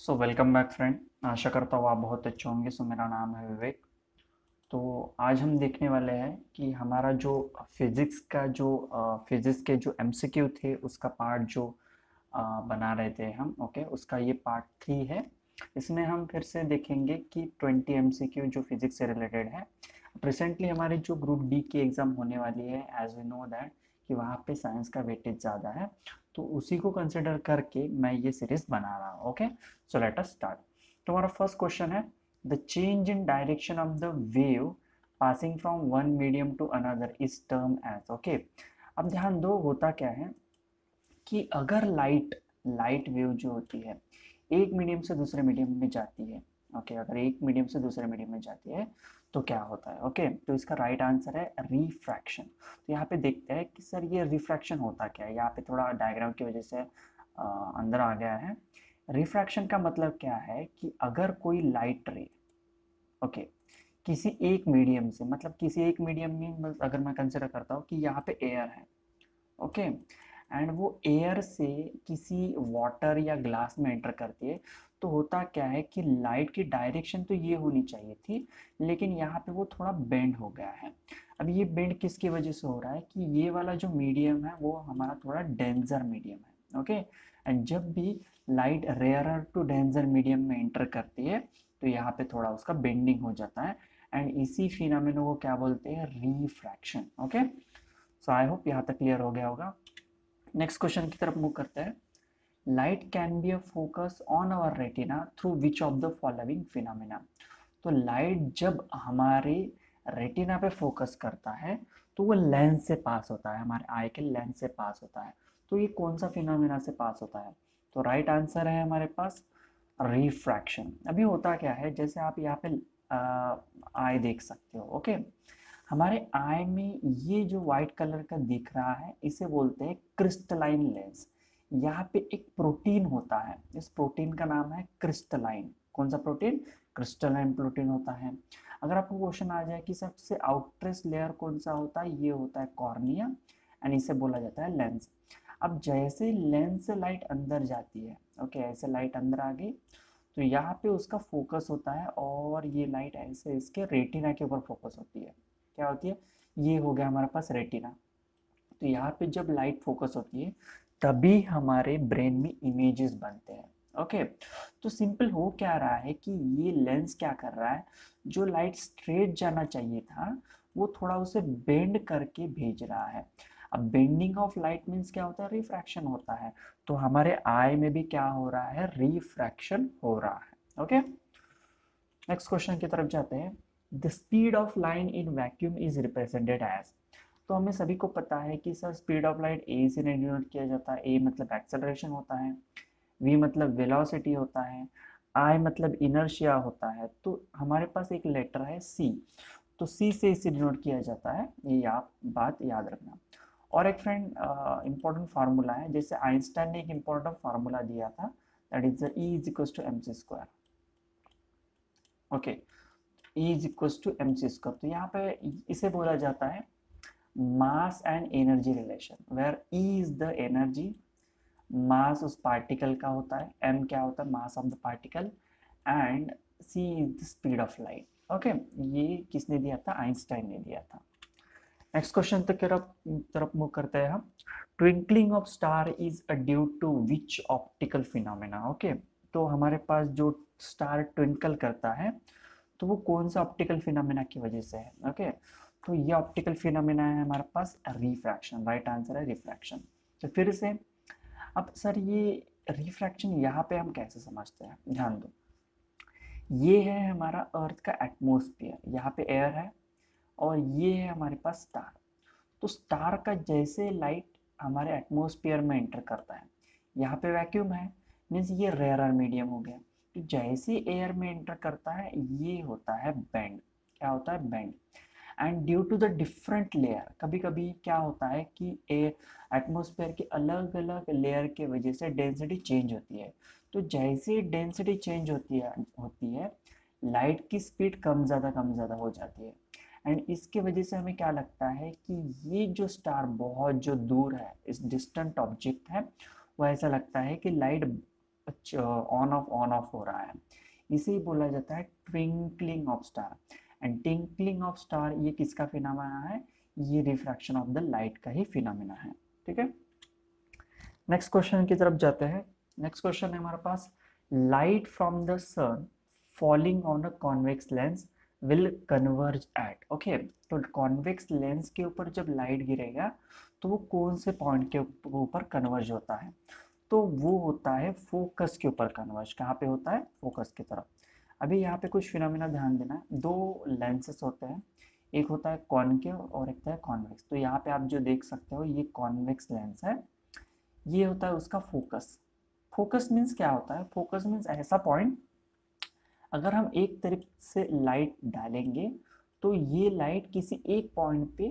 सो welcome back friend आशा करता हूँ आप बहुत अच्छे होंगे। सो मेरा नाम है विवेक। तो आज हम देखने वाले हैं कि हमारा जो फिज़िक्स का जो फिज़िक्स के जो एमसीक्यू थे, उसका पार्ट जो बना रहे थे हम ओके उसका ये पार्ट थ्री है। इसमें हम फिर से देखेंगे कि ट्वेंटी एमसीक्यू जो फिज़िक्स से रिलेटेड है। रिसेंटली हमारे जो ग्रुप डी की एग्ज़ाम होने वाली है एज वी नो दैट कि वहाँ पे साइंस का वेटेज ज़्यादा है। तो उसी को कंसिडर करके मैं ये सीरीज़ बना रहा हूँ okay so let us start तो हमारा फ़र्स्ट क्वेश्चन है the change in direction of the wave passing from one medium to another is term as okay अब ध्यान दो होता क्या है कि अगर लाइट लाइट वेव जो होती है एक मीडियम से दूसरे मीडियम में जाती है ओके okay, अगर एक मीडियम से दूसरे मीडियम में जाती है तो क्या होता है? ओके तो इसका राइट आंसर है रिफ्रैक्शन तो यहाँ पे देखते हैं कि सर ये रिफ्रैक्शन होता क्या है? यहाँ पे थोड़ा डायग्राम की वजह से आ, अंदर आ गया है। रिफ्रैक्शन का मतलब क्या है कि अगर कोई लाइट रे ओके किसी एक मीडियम से मतलब किसी एक मीडियम में अगर मैं कंसिडर करता हूँ कि यहाँ पे एयर है ओके एंड वो एयर से किसी वाटर या ग्लास में एंटर करती है तो होता क्या है कि लाइट की डायरेक्शन तो ये होनी चाहिए थी, लेकिन यहाँ पे वो थोड़ा बेंड हो गया है। अब ये बेंड किसकी वजह से हो रहा है कि ये वाला जो मीडियम है, वो हमारा थोड़ा डेंजर मीडियम है, ओके? एंड जब भी light rarer to denser medium में एंटर करती है तो यहाँ पे थोड़ा उसका बेंडिंग हो जाता है। एंड इसी फिनोमेनो को क्या बोलते हैं? Refraction, okay? So I hope यहाँ तक क्लियर हो गया होगा। नेक्स्ट क्वेश्चन की तरफ़ मूव करते हैं. Light can be a focus on our retina through which of the following phenomena तो लाइट जब हमारे रेटिना पे फोकस करता है तो वो लेंस से पास होता है, हमारे आई के लेंस से पास होता है. तो ये कौन सा फिनोमेना से पास होता है? तो राइट right आंसर है हमारे पास रिफ्रैक्शन अभी होता क्या है? जैसे आप यहाँ पे आई देख सकते हो ओके हमारे आई में ये जो वाइट कलर का दिख रहा है, इसे बोलते हैं क्रिस्टलाइन लेंस यहाँ पे एक प्रोटीन होता है, इस प्रोटीन का नाम है क्रिस्टलाइन कौन सा प्रोटीन क्रिस्टलाइन प्रोटीन होता है। अगर आपको क्वेश्चन आ जाए कि सबसे आउटरेस्ट लेयर कौन सा होता है, ये होता है कॉर्निया एंड इसे बोला जाता है लेंस अब जैसे लेंस से लाइट अंदर जाती है ओके ऐसे लाइट अंदर आ गई तो यहाँ पे उसका फोकस होता है, और ये लाइट ऐसे इसके रेटिना के ऊपर फोकस होती है। क्या होती है? ये हो गया हमारे पास रेटिना तो यहाँ पे जब लाइट फोकस होती है, तभी हमारे ब्रेन में इमेजेस बनते हैं. ओके तो सिंपल हो क्या रहा है कि ये लेंस क्या कर रहा है? जो लाइट स्ट्रेट जाना चाहिए था, वो थोड़ा उसे बेंड करके भेज रहा है. अब बेंडिंग ऑफ़ लाइट मीन्स क्या होता है? रिफ्रैक्शन होता है. तो हमारे आई में भी क्या हो रहा है? रिफ्रैक्शन हो रहा है. ओके नेक्स्ट क्वेश्चन की तरफ़ जाते हैं. The speed of light in vacuum is represented as तो हमें सभी को पता है कि sir speed of light A से डिनोट किया जाता है ए मतलब एक्सेलरेशन होता है वी मतलब वेलोसिटी होता है आई मतलब इनर्शिया होता है। तो हमारे पास एक लेटर है सी तो सी से इसे डिनोट किया जाता है, ये आप बात याद रखना। और एक फ्रेंड इंपॉर्टेंट फार्मूला है, जैसे आइंस्टाइन ने एक इंपॉर्टेंट फार्मूला दिया था that is E is equal to M C square okay E is equal to M C square तो यहाँ पे इसे बोला जाता है mass and energy relation where E is the energy mass उस पार्टिकल का होता है एम क्या होता है? Mass of the particle and C is the speed of light okay ये किसने दिया था? आइंस्टाइन ने दिया था। नेक्स्ट क्वेश्चन तक तरफ़ तरफ़ मूव करते हैं हम। Twinkling of star is a due to which optical phenomena okay तो हमारे पास जो स्टार ट्विंकल करता है तो वो कौन सा ऑप्टिकल फिनोमेना की वजह से है? ओके? तो ये ऑप्टिकल फिनोमेना है हमारे पास रिफ्रैक्शन राइट आंसर है रिफ्रैक्शन तो फिर से, अब सर ये रिफ्रैक्शन यहाँ पे हम कैसे समझते हैं? ध्यान दो। ये है हमारा अर्थ का एटमोसफियर यहाँ पे एयर है और ये है हमारे पास स्टार तो स्टार का जैसे लाइट हमारे एटमोसफियर में एंटर करता है। यहाँ पे वैक्यूम है मीन्स ये रेयर मीडियम हो गया। तो जैसे एयर में एंटर करता है, ये होता है बैंड क्या होता है? Bend and due to the different layer कभी कभी क्या होता है कि एयर एटमोसफेयर के अलग अलग लेयर के वजह से डेंसिटी चेंज होती है. तो जैसे डेंसिटी चेंज होती है होती है लाइट की स्पीड कम ज़्यादा कम ज़्यादा हो जाती है. एंड इसके वजह से हमें क्या लगता है कि ये जो स्टार बहुत जो दूर है, इस डिस्टेंट ऑब्जेक्ट है, वो ऐसा लगता है कि light on off on off हो रहा है। इसे बोला जाता है twinkling of star and twinkling of star ये किसका फिनोमेना है? ये रिफ्रैक्शन ऑफ़ द लाइट का ही फिनोमेना है। ठीक है? नेक्स्ट क्वेश्चन की तरफ़ जाते हैं। नेक्स्ट क्वेश्चन है हमारे पास light from the sun falling on a convex lens will converge at okay तो कॉन्वेक्स लेंस के ऊपर जब लाइट गिरेगा तो वो कौन से पॉइंट के ऊपर कन्वर्ज होता है? तो वो होता है फोकस के ऊपर कन्वर्ज कहाँ पे होता है? फोकस की तरफ़। अभी यहाँ पे कुछ फिनोमिना ध्यान देना है। दो लेंसेस होते हैं। एक होता है कॉनकेव और एक होता है कॉन्वेक्स तो यहाँ पे आप जो देख सकते हो, ये कॉन्वेक्स लेंस है। ये होता है उसका फोकस फोकस मीन्स क्या होता है? फोकस मीन्स ऐसा पॉइंट अगर हम एक तरफ़ से लाइट डालेंगे तो ये लाइट किसी एक पॉइंट पे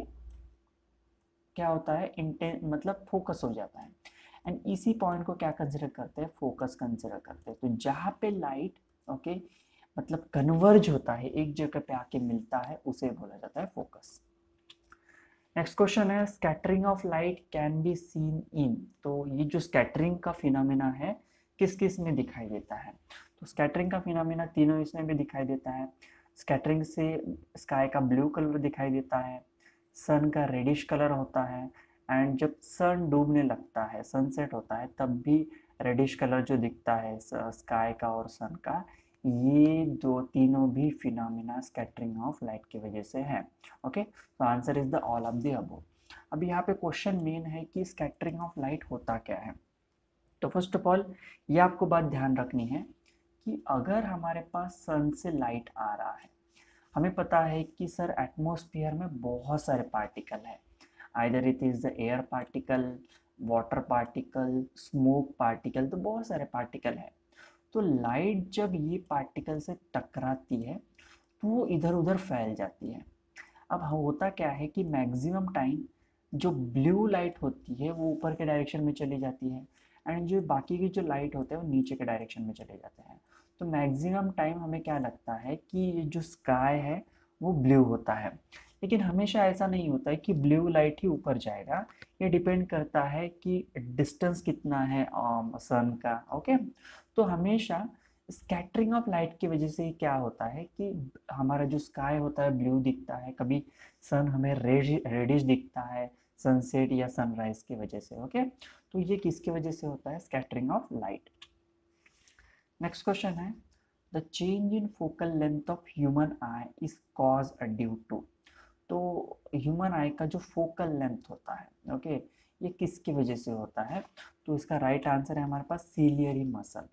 क्या होता है? इंटें मतलब फोकस हो जाता है। एंड इसी पॉइंट को क्या कंसिडर करते हैं? फोकस कंसिडर करते हैं। तो जहाँ पे लाइट ओके मतलब कन्वर्ज होता है, एक जगह पे आके मिलता है, उसे बोला जाता है फोकस नेक्स्ट क्वेश्चन है scattering of light can be seen in तो ये जो स्कैटरिंग का फिनोमेना है, किस किसमें दिखाई देता है? तो स्कैटरिंग का फिनोमेना तीनों इसमें भी दिखाई देता है। स्कैटरिंग से स्काई का ब्लू कलर दिखाई देता है। सन का रेडिश कलर होता है। एंड जब सन डूबने लगता है, सनसेट होता है, तब भी रेडिश कलर जो दिखता है स्काई का और सन का, ये दो तीनों भी फिनोमिना स्कैटरिंग ऑफ़ लाइट की वजह से है। ओके? तो answer is the all of the above. अब यहाँ पे क्वेश्चन मेन है कि स्कैटरिंग ऑफ़ लाइट होता क्या है? तो फ़र्स्ट ऑफ़ ऑल, ये आपको बात ध्यान रखनी है कि अगर हमारे पास सन से लाइट आ रहा है, हमें पता है कि सर एटमोसफियर में बहुत सारे पार्टिकल है। Either it is the air particle water particle smoke particle तो बहुत सारे पार्टिकल है। तो लाइट जब ये पार्टिकल से टकराती है तो वो इधर उधर फैल जाती है। अब होता क्या है कि मैक्सिमम टाइम जो ब्लू लाइट होती है, वो ऊपर के डायरेक्शन में चली जाती है एंड जो बाकी की जो लाइट होते हैं, वो नीचे के डायरेक्शन में चले जाते हैं। तो मैक्सिमम टाइम हमें क्या लगता है कि जो स्काई है, वो ब्लू होता है। लेकिन हमेशा ऐसा नहीं होता है कि ब्लू लाइट ही ऊपर जाएगा। ये डिपेंड करता है कि डिस्टेंस कितना है सन का ओके तो हमेशा स्कैटरिंग ऑफ़ लाइट की वजह से क्या होता है कि हमारा जो स्काई होता है ब्लू दिखता है। कभी सन हमें रेड रेडिश दिखता है सनसेट या सनराइज की वजह से ओके तो ये किसकी वजह से होता है? Scattering of light next question है। The change in focal length of human eye is cause due to तो ह्यूमन आई का जो फोकल लेंथ होता है ओके ये किसकी वजह से होता है? तो इसका राइट आंसर है हमारे पास सीलियरी मसल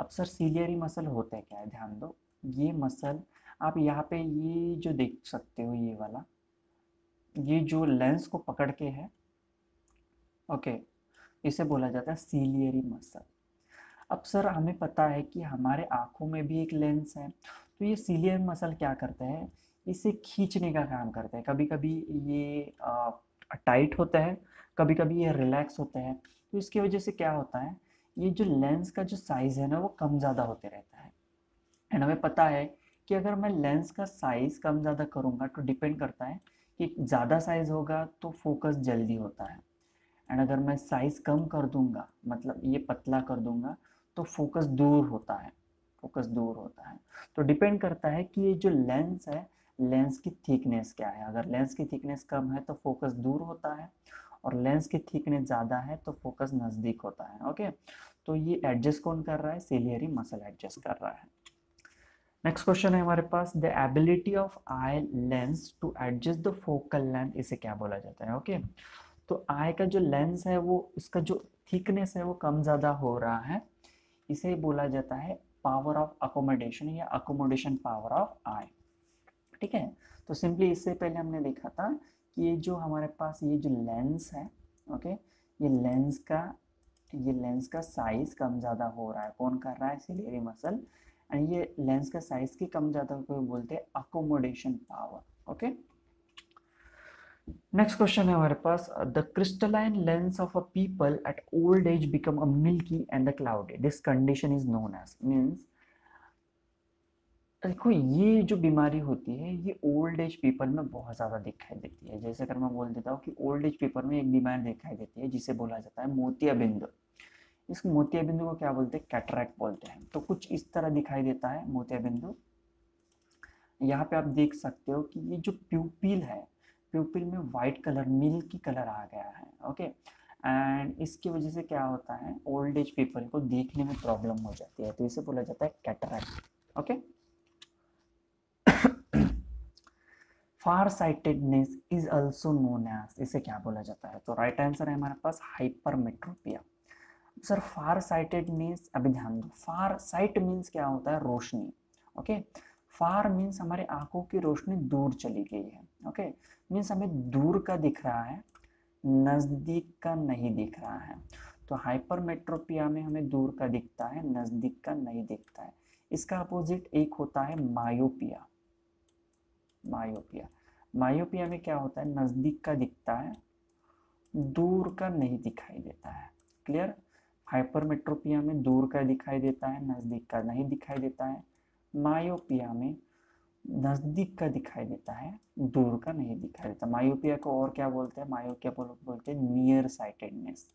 अब सर सीलियरी मसल होता है क्या? है ध्यान दो, ये मसल आप यहाँ पे ये जो देख सकते हो, ये वाला, ये जो लेंस को पकड़ के है ओके इसे बोला जाता है सीलियरी मसल अब सर हमें पता है कि हमारे आँखों में भी एक लेंस है तो ये सीलियर मसल क्या करते हैं? इसे खींचने का काम करते हैं। कभी कभी ये टाइट होता है कभी कभी ये रिलैक्स होते हैं। तो इसकी वजह से क्या होता है, ये जो लेंस का जो साइज़ है ना, वो कम ज़्यादा होते रहता है। एंड हमें पता है कि अगर मैं लेंस का साइज़ कम ज़्यादा करूँगा तो डिपेंड करता है कि ज़्यादा साइज़ होगा तो फोकस जल्दी होता है। एंड अगर मैं साइज़ कम कर दूँगा मतलब ये पतला कर दूँगा तो फोकस दूर होता है फोकस दूर होता है। तो डिपेंड करता है कि ये जो लेंस है लेंस की थिकनेस क्या है? अगर लेंस की थिकनेस कम है तो फोकस दूर होता है और लेंस की थिकनेस ज़्यादा है तो फोकस नज़दीक होता है, ओके? तो ये एडजस्ट कौन कर रहा है? सिलियरी मसल एडजस्ट कर रहा है। नेक्स्ट क्वेश्चन है हमारे पास the ability of eye lens to adjust the focal length इसे क्या बोला जाता है, ओके? तो आई का जो लेंस है वो, उसका जो थिकनेस है वो कम ज़्यादा हो रहा है। इसे बोला जाता है पावर ऑफ़ अकोमोडेशन या अकोमोडेशन पावर ऑफ़ आई ठीक है? तो सिंपली इससे पहले हमने देखा था कि ये जो हमारे पास ये जो लेंस है ओके ये लेंस का, ये लेंस का साइज़ कम ज़्यादा हो रहा है। कौन कर रहा है? सिलेरी मसल एंड ये लेंस का साइज़ की कम ज़्यादा को बोलते हैं accommodation power okay next question है हमारे पास the crystalline lens of a people at old age become a milky and the cloudy this condition is known as means देखो, ये जो बीमारी होती है, ये ओल्ड एज पीपल में बहुत ज़्यादा दिखाई देती है। जैसे अगर मैं बोल देता हूँ कि ओल्ड एज पीपल में एक बीमारी दिखाई देती है, जिसे बोला जाता है मोतिया बिंदु इस मोतिया बिंदु को क्या बोलते हैं? कैटरैक्ट बोलते हैं। तो कुछ इस तरह दिखाई देता है मोतिया बिंदु यहाँ पे आप देख सकते हो कि ये जो प्यूपिल है प्यूपिल में वाइट कलर मिल्की कलर आ गया है ओके एंड इसकी वजह से क्या होता है? ओल्ड एज पीपल को देखने में प्रॉब्लम हो जाती है। तो इसे बोला जाता है cataract okay far sightedness is also known as, इसे क्या बोला जाता है? तो राइट आंसर है हमारे पास हाइपरमेट्रोपिया सर फार साइटेडनेस अभी ध्यान दो फार साइट मीन्स क्या होता है? रोशनी ओके फार मीन्स हमारे आँखों की रोशनी दूर चली गई है ओके मीन्स हमें दूर का दिख रहा है, नज़दीक का नहीं दिख रहा है। तो हाइपरमेट्रोपिया में हमें दूर का दिखता है, नज़दीक का नहीं दिखता है। इसका अपोजिट एक होता है मायोपिया मायोपिया। मायोपिया में क्या होता है? नज़दीक का दिखता है, दूर का नहीं दिखाई देता है। क्लियर हाइपरमेट्रोपिया में दूर का दिखाई देता है, नज़दीक का नहीं दिखाई देता है। मायोपिया में नज़दीक का दिखाई देता है, दूर का नहीं दिखाई देता। मायोपिया को और क्या बोलते हैं? मायोपिया बोलते हैं near sightedness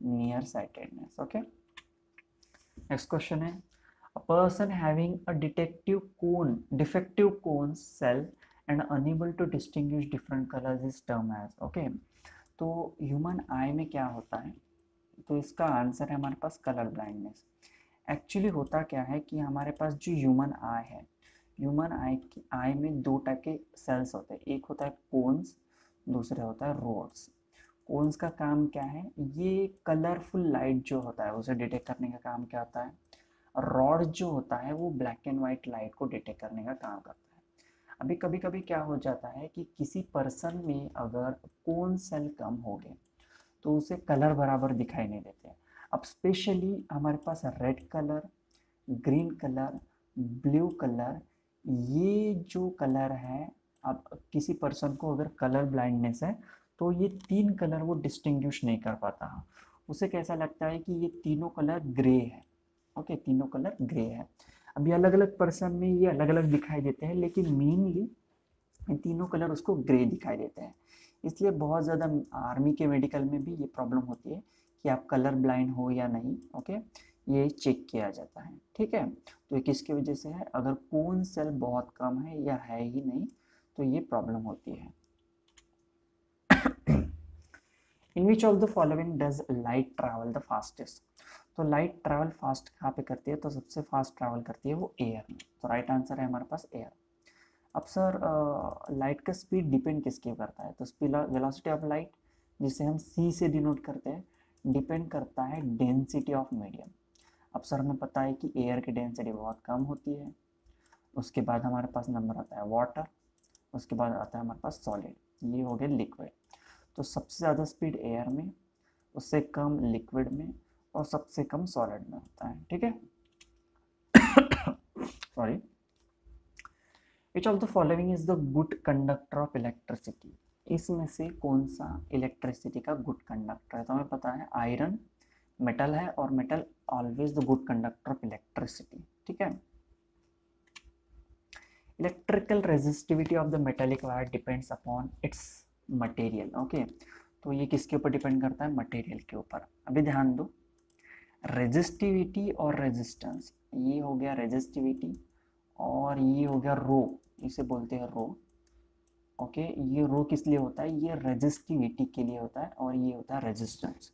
near sightedness okay next question है। A person having a detective cone, defective cone and unable to distinguish different colors is termed as, okay? तो ह्यूमन आई में क्या होता है? तो इसका आंसर है हमारे पास कलर ब्लाइंडनेस एक्चुअली होता क्या है कि हमारे पास जो ह्यूमन आई है ह्यूमन आई की आई में दो टाइप के सेल्स होते हैं। एक होता है कोन्स दूसरे होता है रोड्स कोन्स का काम क्या है? ये कलरफुल लाइट जो होता है, उसे डिटेक्ट करने का काम क्या होता है? रॉड जो होता है, वो ब्लैक एंड वाइट लाइट को डिटेक्ट करने का काम करता है। अभी कभी कभी क्या हो जाता है कि किसी पर्सन में अगर कोन सेल कम हो गए तो उसे कलर बराबर दिखाई नहीं देते। अब स्पेशली हमारे पास red colour, green colour, blue colour, ये जो कलर है, अब किसी पर्सन को अगर कलर ब्लाइंडनेस है तो ये तीन कलर वो डिस्टिंग्विश नहीं कर पाता। उसे कैसा लगता है कि ये तीनों कलर ग्रे है, ओके, तीनों कलर ग्रे है। अभी अलग अलग पर्सन में ये अलग अलग दिखाई देते हैं, लेकिन मेनली इन तीनों कलर उसको ग्रे दिखाई देते हैं। इसलिए बहुत ज़्यादा आर्मी के मेडिकल में भी ये प्रॉब्लम होती है कि आप कलर ब्लाइंड हो या नहीं ओके ये चेक किया जाता है, ठीक है? तो ये किसकी वजह से है? अगर कौन सेल बहुत कम है या है ही नहीं तो ये प्रॉब्लम होती है। In which of the following does light travel the fastest तो लाइट ट्रैवल फास्ट कहाँ पे करती है? तो सबसे फास्ट ट्रैवल करती है वो एयर में। तो राइट आंसर है हमारे पास एयर अब सर लाइट का स्पीड डिपेंड किसके करता है? तो स्पीड वेलोसिटी ऑफ़ लाइट जिसे हम सी से डिनोट करते हैं डिपेंड करता है डेंसिटी ऑफ़ मीडियम अब सर हमें पता है कि एयर की डेंसिटी बहुत कम होती है। उसके बाद हमारे पास नंबर आता है वाटर उसके बाद आता है हमारे पास सॉलिड ये हो गया लिक्विड तो सबसे ज़्यादा स्पीड एयर में, उससे कम लिक्विड में और सबसे कम सॉलिड में होता है, ठीक है? Sorry which of the following is the good conductor of electricity इसमें से कौन सा इलेक्ट्रिसिटी का गुड कंडक्टर है? तो हमें पता है आयरन मेटल है और metal always the good conductor of electricity ठीक है? Electrical resistivity of the metallic wire depends upon its material okay तो ये किसके ऊपर डिपेंड करता है? मटेरियल के ऊपर. अभी ध्यान दो रेजिस्टिविटी और रेजिस्टेंस। ये हो गया रेजिस्टिविटी और ये हो गया रो, इसे बोलते हैं रो। ओके, ये रो किस लिए होता है? ये रेजिस्टिविटी के लिए होता है और ये होता है रेजिस्टेंस।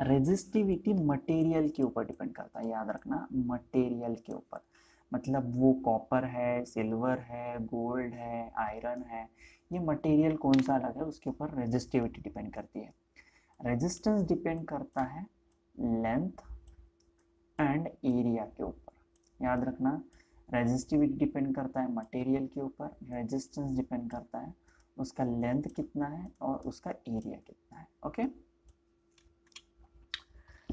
रेजिस्टिविटी मटेरियल के ऊपर डिपेंड करता है, याद रखना, मटेरियल के ऊपर। मतलब वो कॉपर है, सिल्वर है, गोल्ड है, आयरन है, ये मटेरियल कौन सा अलग है? उसके ऊपर रेजिस्टिविटी डिपेंड करती है। रेजिस्टेंस डिपेंड करता है लेंथ एंड एरिया के ऊपर। याद रखना, रेजिस्टिविटी डिपेंड करता है मटेरियल के ऊपर, रेजिस्टेंस डिपेंड करता है उसका लेंथ कितना है और उसका एरिया कितना है, ओके?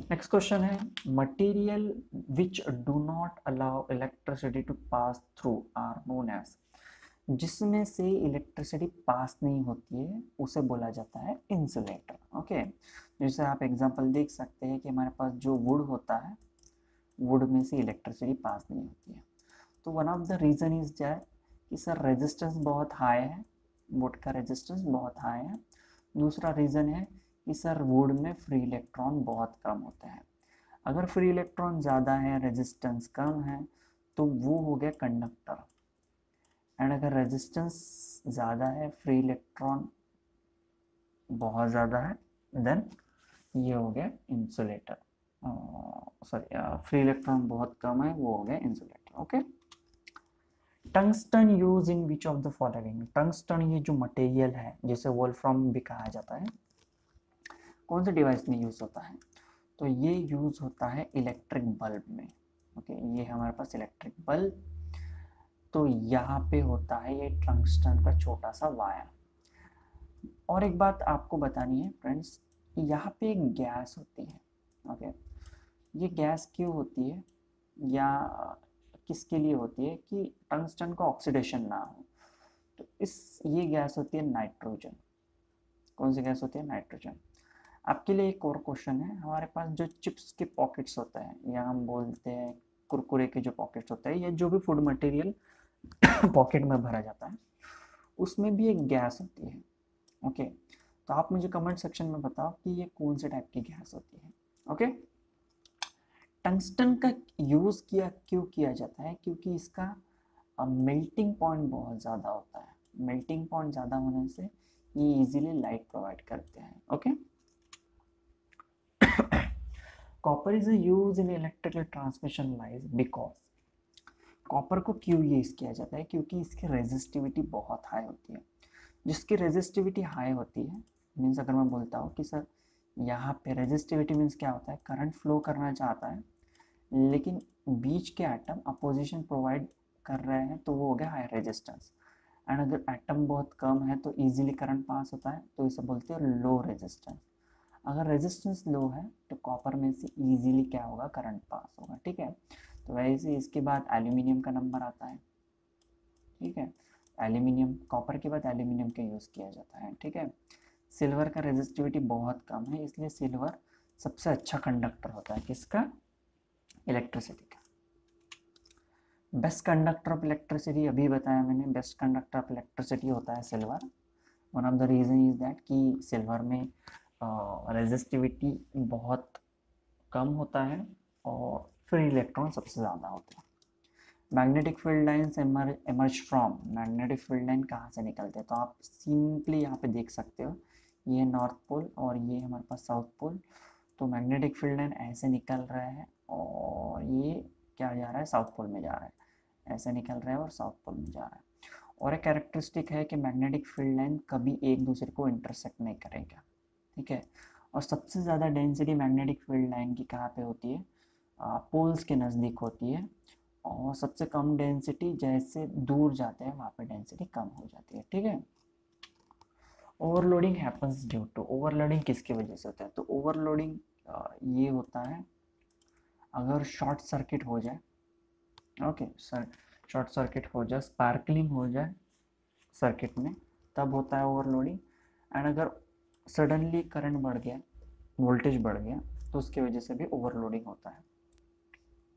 नेक्स्ट क्वेश्चन है, material which do not allow electricity to pass through are known as जिसमें से इलेक्ट्रिसिटी पास नहीं होती है, उसे बोला जाता है इंसुलेटर ओके? जैसे आप एग्जांपल देख सकते हैं कि हमारे पास जो वुड होता है वुड में से इलेक्ट्रिसिटी पास नहीं होती है। तो one of the reason is that कि सर रेजिस्टेंस बहुत हाई है वुड का रेजिस्टेंस बहुत हाई है। दूसरा रीज़न है कि सर वुड में फ्री इलेक्ट्रॉन बहुत कम होते हैं। अगर फ्री इलेक्ट्रॉन ज़्यादा है रेजिस्टेंस कम है तो वो हो गया कंडक्टर एंड अगर रेजिस्टेंस ज़्यादा है फ्री इलेक्ट्रॉन बहुत ज़्यादा है देन ये हो गया इंसुलेटर सॉरी फ्री इलेक्ट्रॉन बहुत कम है, वो हो गया insulator okay tungsten use in which of the following tungsten ये जो मटेरियल है, जिसे वोल्फ्रॉम भी कहा जाता है, कौन से डिवाइस में यूज़ होता है? तो ये यूज़ होता है इलेक्ट्रिक बल्ब में ओके ये हमारे पास इलेक्ट्रिक बल्ब तो यहाँ पे होता है ये टंगस्टन का छोटा सा वायर और एक बात आपको बतानी है फ्रेंड्स यहाँ पे एक गैस होती है ओके ये गैस क्यों होती है या किसके लिए होती है कि टंगस्टन का ऑक्सीडेशन ना हो? तो इस, ये गैस होती है नाइट्रोजन कौन सी गैस होती है? नाइट्रोजन आपके लिए एक और क्वेश्चन है, हमारे पास जो चिप्स के पॉकेट्स होते हैं, या हम बोलते हैं कुरकुरे के जो पॉकेट्स होते हैं, या जो भी फ़ूड मटेरियल पॉकेट में भरा जाता है, उसमें भी एक गैस होती है ओके तो आप मुझे कमेंट सेक्शन में बताओ कि ये कौन से टाइप की गैस होती है ओके टंगस्टन का यूज़ किया, क्यों किया जाता है? क्योंकि इसका मेल्टिंग पॉइंट बहुत ज़्यादा होता है। मेल्टिंग पॉइंट ज़्यादा होने से ये इजीली लाइट प्रोवाइड करते हैं okay copper is use in electrical transmission lines because copper को क्यों यूज़ किया जाता है? क्योंकि इसकी रेजिस्टिविटी बहुत हाई होती है। जिसकी रेजिस्टिविटी हाई होती है मीन्स अगर मैं बोलता हूँ कि सर, यहाँ पे रेजिस्टिविटी मीन्स क्या होता है? करंट फ्लो करना चाहता है, लेकिन बीच के एटम अपोजिशन प्रोवाइड कर रहे हैं तो वो हो गया हाई रेजिस्टेंस एंड अगर एटम बहुत कम है तो इजीली करंट पास होता है तो इसे बोलते हैं लो रेजिस्टेंस अगर रेजिस्टेंस लो है तो कॉपर में से इजीली क्या होगा? करंट पास होगा, ठीक है? तो वैसे इसके बाद एल्यूमिनियम का नंबर आता है, ठीक है? एल्यूमिनियम कॉपर के बाद एल्यूमिनियम का यूज़ किया जाता है, ठीक है? सिल्वर का रेजिस्टिविटी बहुत कम है, इसलिए सिल्वर सबसे अच्छा कंडक्टर होता है किसका? इलेक्ट्रिसिटी का। बेस्ट कंडक्टर ऑफ़ इलेक्ट्रिसिटी, अभी बताया मैंने, बेस्ट कंडक्टर ऑफ़ इलेक्ट्रिसिटी होता है silver. One of the reason is that कि सिल्वर में रेजिस्टिविटी बहुत कम होता है और फ्री इलेक्ट्रॉन सबसे ज़्यादा होते हैं। Magnetic field lines emerge from, magnetic field line कहाँ से निकलते हैं? तो आप सिंपली यहाँ पे देख सकते हो ये नॉर्थ पोल और ये हमारे पास साउथ पोल तो मैग्नेटिक फ़ील्ड लाइन ऐसे निकल रहा है और ये क्या जा रहा है? साउथ पोल में जा रहा है। ऐसे निकल रहा है और साउथ पोल में जा रहा है। और एक कैरेक्टरिस्टिक है कि मैग्नेटिक फ़ील्ड लाइन कभी एक दूसरे को इंटरसेक्ट नहीं करेगा, ठीक है? और सबसे ज़्यादा डेंसिटी मैग्नेटिक फ़ील्ड लाइन की कहाँ पे होती है? पोल्स के नज़दीक होती है और सबसे कम डेंसिटी जैसे दूर जाते हैं, वहाँ पे डेंसिटी कम हो जाती है, ठीक है? Overloading happens due to, overloading किसकी वजह से होता है? तो ओवरलोडिंग ये होता है, अगर शॉर्ट सर्किट हो जाए, ओके, सर, शॉर्ट सर्किट हो जाए, स्पार्कलिंग हो जाए सर्किट में, तब होता है ओवरलोडिंग। एंड अगर सडनली करंट बढ़ गया, वोल्टेज बढ़ गया तो उसकी वजह से भी ओवरलोडिंग होता है।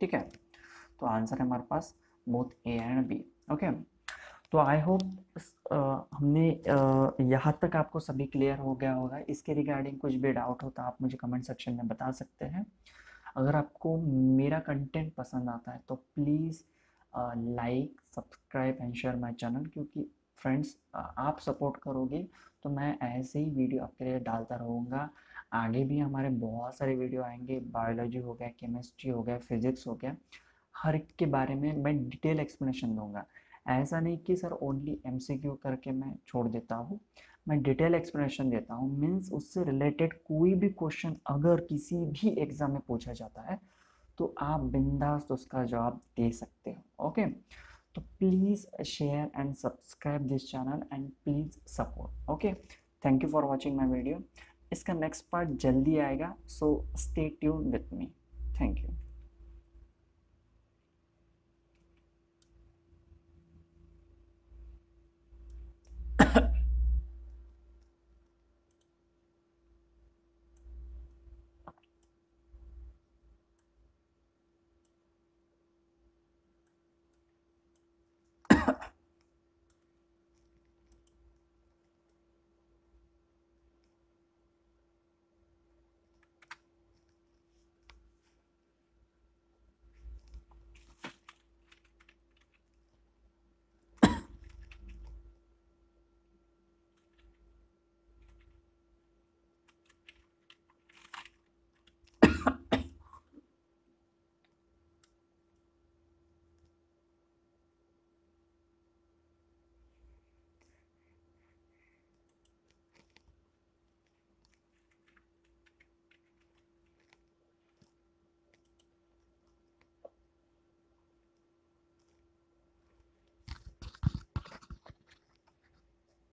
ठीक है? तो आंसर है हमारे पास both A and B okay तो आई होप हमने यहाँ तक आपको सभी क्लियर हो गया होगा। इसके रिगार्डिंग कुछ भी डाउट हो तो आप मुझे कमेंट सेक्शन में बता सकते हैं। अगर आपको मेरा कंटेंट पसंद आता है तो please like subscribe and share my channel क्योंकि फ्रेंड्स आप सपोर्ट करोगे तो मैं ऐसे ही वीडियो आपके लिए डालता रहूँगा। आगे भी हमारे बहुत सारे वीडियो आएँगे। बायोलॉजी हो गया केमिस्ट्री हो गया फिजिक्स हो गया। हर एक के बारे में मैं डिटेल एक्सप्लेनेशन दूँगा। ऐसा नहीं कि सर ओनली एमसीक्यू करके मैं छोड़ देता हूँ। मैं डिटेल एक्सप्लेनेशन देता हूँ। मीन्स उससे रिलेटेड कोई भी क्वेश्चन अगर किसी भी एग्ज़ाम में पूछा जाता है तो आप बिंदास उसका जवाब दे सकते हो ओके तो please share and subscribe this channel and please support okay thank you for watching my video इसका नेक्स्ट पार्ट जल्दी आएगा so stay tuned with me